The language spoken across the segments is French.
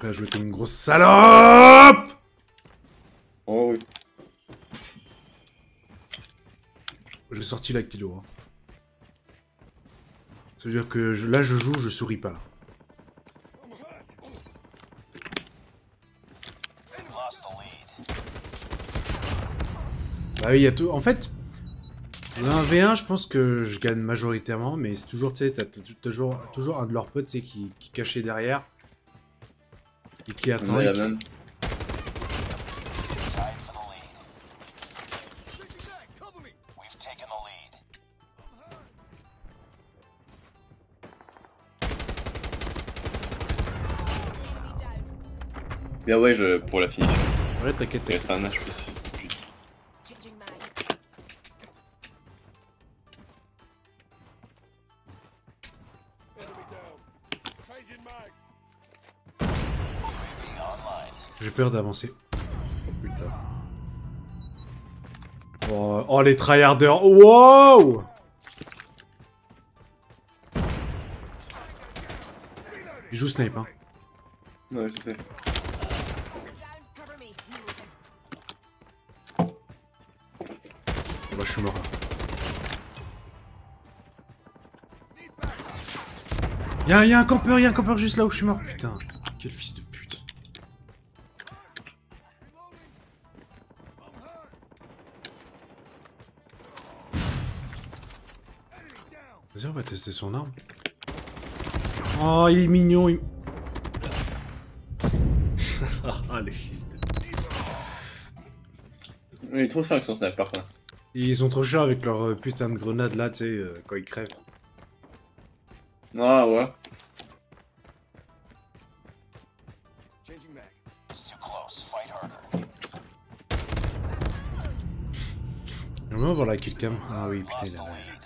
prêt à jouer comme une grosse salope Oh oui. J'ai sorti la kilo. Hein. Ça veut dire que je- là, je joue, je souris pas. Bah oui, il y a tout. En fait, le 1v1, je pense que je gagne majoritairement, mais c'est toujours, tu sais, t'as toujours, toujours un de leurs potes, qui, qui caché derrière. Et qui attend. Ouais, et qui- même. Bien ouais, je... pour la finition. Ouais, t'inquiète, reste un HP. J'ai peur d'avancer. Oh putain. Oh, oh, les tryharders. Wow Il joue snipe, hein. Ouais, je sais. Me. Bah, je suis mort. Y'a y a un campeur, y'a un campeur juste là où je suis mort. Putain, quel fils de Vas-y, on va tester son arme. Oh, il est mignon. Il... ah, les fils de... Il est trop chiant avec son sniper contre. Ils sont trop chiants avec leur euh, putain de grenade là, tu sais, euh, quand ils crèvent. Ah ouais. Changing mag. It's too close. Fight harder. J'aimerais voir la killcam. Ah oui, putain, il a.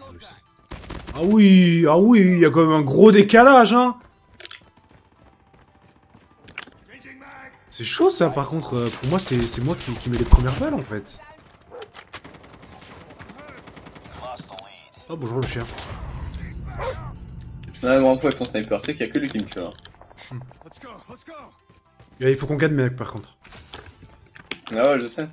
Ah oui, ah oui, il y a quand même un gros décalage, hein. C'est chaud ça, par contre. euh, Pour moi, c'est c'est moi qui, qui mets les premières balles, en fait. Oh, bonjour le chien. Ouais, moi, avec son sniper, tu sais qu'il y a que lui qui me tue là. Il faut qu'on gagne, mec, par contre. Ah ouais, je sais.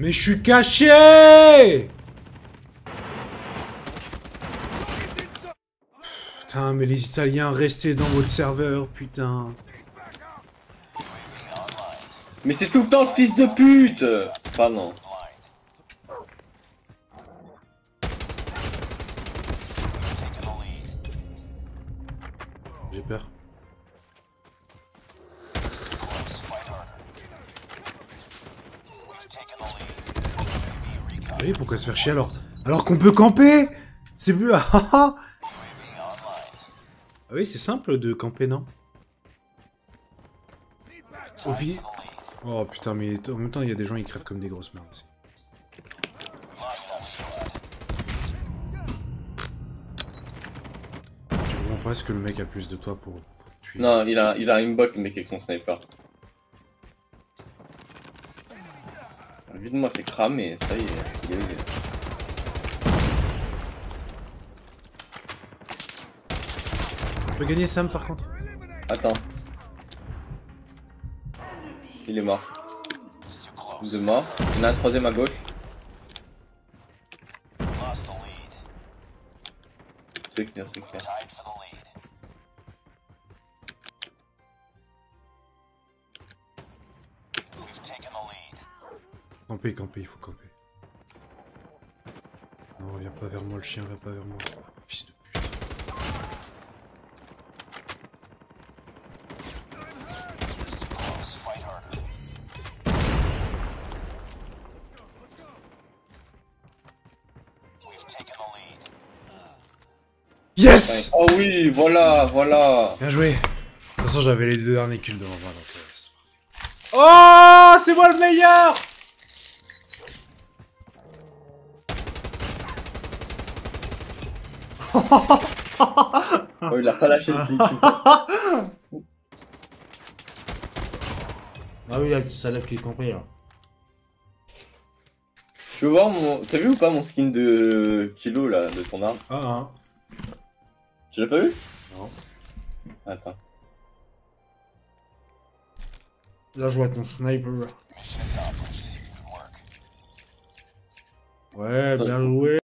Mais je suis caché Putain, mais les Italiens, restez dans votre serveur, putain. Mais c'est tout le temps le fils de pute Enfin non. J'ai peur. Oui, pourquoi se faire chier alors Alors qu'on peut camper C'est plus... Ah ah ah Ah oui, c'est simple de camper, non Oh putain, mais en même temps, il y a des gens qui crèvent comme des grosses merdes aussi. Je comprends pas ce que le mec a plus de toi pour, tuer. Non, il a, il a le mec avec son sniper. Vite-moi, c'est cramé, ça y est. il est- On peut gagner Sam par contre Attends. Il est mort. Deux morts. Il y en a un troisième à gauche. C'est clair, c'est clair. Camper, camper, il faut camper. Non, viens pas vers moi le chien, viens pas vers moi. Fils de pute. Yes Oh oui, voilà, voilà. Bien joué. De toute façon, j'avais les deux derniers kills devant moi, donc euh, c'est parfait. Oh C'est moi le meilleur Oh, il a pas lâché le flic. Ah oui, la petite salope qui est campée là. Tu veux voir mon. T'as vu ou pas mon skin de kilo là, de ton arme? Ah, ah. Tu l'as pas vu? Non. Attends. Là, je vois ton sniper. Ouais, bien joué.